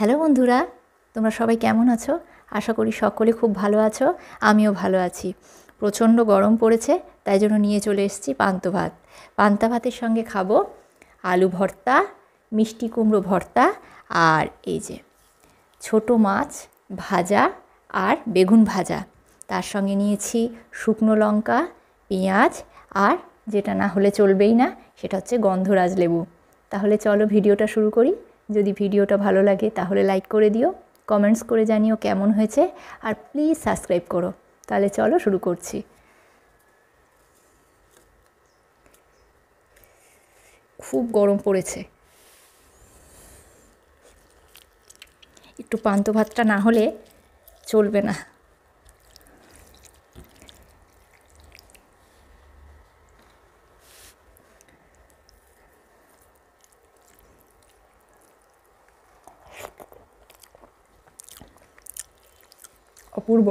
Hello বন্ধুরা, তোমরা সবাই কেমন আছো? আশা করি সকলে খুব ভালো আছো, আমিও ভালো আছি। প্রচণ্ড গরম পড়েছে, তাই জন্য নিয়ে চলে এসেছি পান্ত ভাত। পান্তা ভাতের সঙ্গে খাব আলু ভর্তা, মিষ্টি কুমড়ো ভর্তা আর এই যে ছোট মাছ ভাজা আর বেগুন ভাজা। তার সঙ্গে নিয়েছি শুকনো লঙ্কা, পেঁয়াজ আর যেটা না হলে চলবেই না, সেটা হচ্ছে গন্ধরাজ লেবু। তাহলে চলো ভিডিওটা শুরু করি। যদি ভিডিওটা ভালো লাগে তাহলে লাইক করে দিও কমেন্টস করে জানিও কেমন হয়েছে, আর প্লিজ সাবস্ক্রাইব করো। তাহলে চলো শুরু করছি। খুব গরম পড়েছে। একটু পান্ত ভাতটা না হলে চলবে না। অপূর্ব